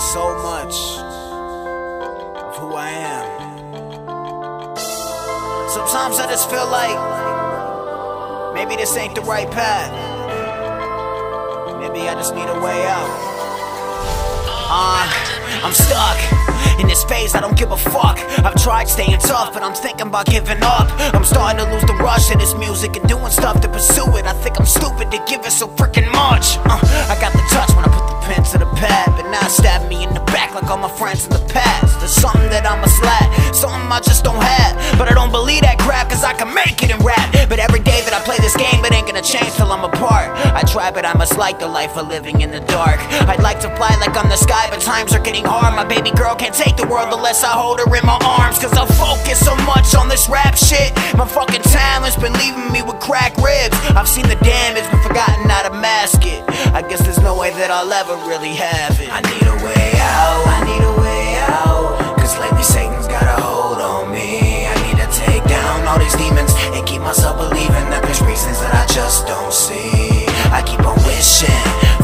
so much of who I am. Sometimes I just feel like maybe this ain't the right path. Maybe I just need a way out. Uh, I'm stuck in this phase, I don't give a fuck. I've tried staying tough, but I'm thinking about giving up. I'm starting to lose the rush of this music and doing stuff to pursue it. I think I'm stupid to give it so freaking friends in the past. There's something that I must lack, something I just don't have. But I don't believe that crap, cause I can make it in rap. But every day that I play this game, it ain't gonna change till I'm apart. I try, but I must like the life of living in the dark. I'd like to fly like I'm the sky, but times are getting hard. My baby girl can't take the world unless I hold her in my arms. Cause I focus so much on this rap shit. My fucking talent's been leaving me with cracked ribs. I've seen the damage, but forgotten how to mask it. I guess way that I'll ever really have it. I need a way out, I need a way out. Cause lately Satan's got a hold on me. I need to take down all these demons and keep myself believing that there's reasons that I just don't see. I keep on wishing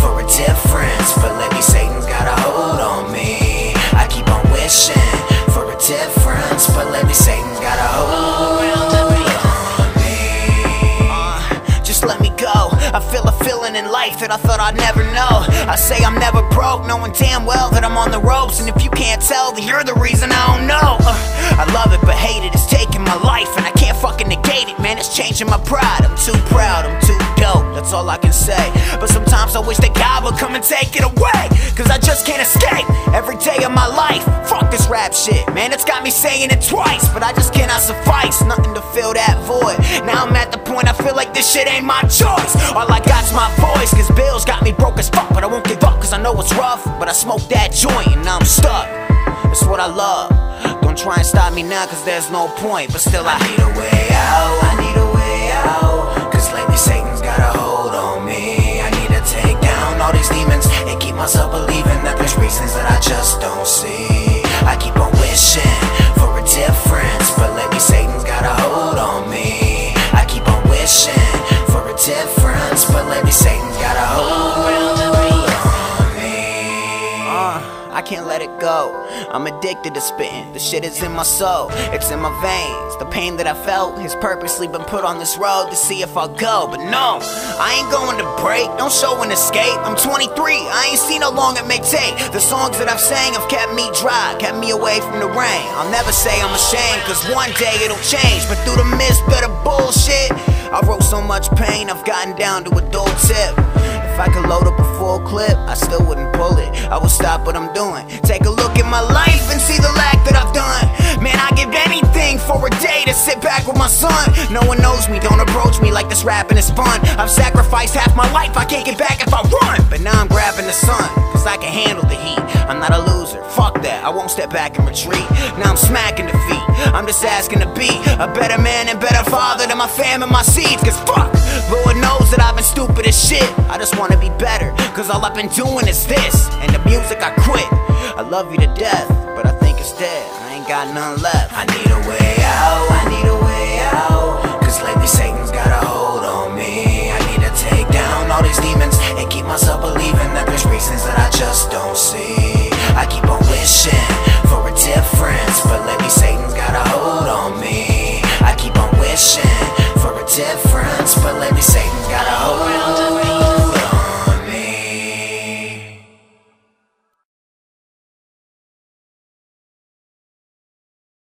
life that I thought I'd never know. I say I'm never broke, knowing damn well that I'm on the ropes. And if you can't tell, then you're the reason I don't know. Uh, I love it, but hate it. It's taking my life, and I can't fucking negate it, man. It's changing my pride. I'm too proud, I'm too dope. That's all I can say. But sometimes I wish that take it away. Cause I just can't escape every day of my life. Fuck this rap shit, man. It's got me saying it twice, but I just cannot suffice. Nothing to fill that void. Now I'm at the point I feel like this shit ain't my choice. All I got's my voice, cause bills got me broke as fuck. But I won't give up, cause I know it's rough. But I smoke that joint and I'm stuck. That's what I love. Don't try and stop me now, cause there's no point. But still, I, need a way out. For can't let it go. I'm addicted to spitting. The shit is in my soul, it's in my veins. The pain that I felt has purposely been put on this road to see if I'll go. But no, I ain't going to break. Don't show an escape. I'm 23, I ain't seen how long it may take. The songs that I've sang have kept me dry, kept me away from the rain. I'll never say I'm ashamed, cause one day it'll change. But through the midst of the bullshit, I wrote so much pain, I've gotten down to a dull tip. If I could load up a full clip, I still wouldn't pull it. I would stop what I'm doing. Take a look at my life and see the lack that I've done. Man, I give anything for a day to sit back with my son. No one knows me, don't approach me like this rapping is fun. I've sacrificed half my life, I can't get back if I run. But now I'm grabbing the sun, cause I can handle the heat. I'm not a I won't step back and retreat. Now I'm smacking defeat, I'm just asking to be a better man and better father to my fam and my seeds. Cause fuck, Lord knows that I've been stupid as shit. I just wanna be better, cause all I've been doing is this. And the music I quit. I love you to death, but I think it's dead. I ain't got none left. I need a way out,